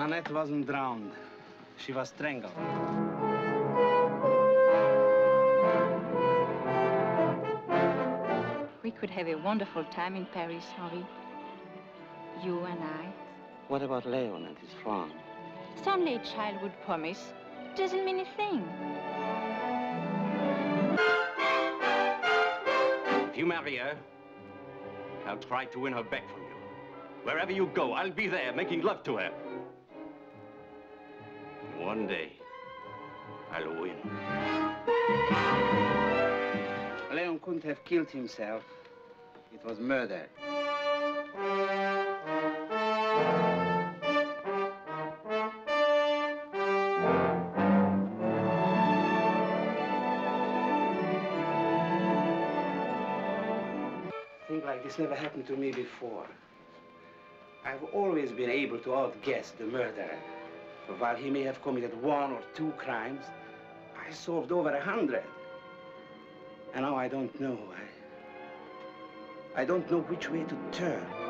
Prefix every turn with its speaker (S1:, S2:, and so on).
S1: Nanette wasn't drowned. She was strangled.
S2: We could have a wonderful time in Paris, Henri. You and I.
S1: What about Leon and his farm?
S2: It's only a childhood promise. Doesn't mean a thing.
S3: If you marry her, I'll try to win her back from you. Wherever you go, I'll be there, making love to her. One day, I'll win.
S1: Leon couldn't have killed himself. It was murder. Thing like this never happened to me before. I've always been able to outguess the murderer. While he may have committed one or two crimes, I solved over a hundred. And now I don't know. I, I don't know which way to turn.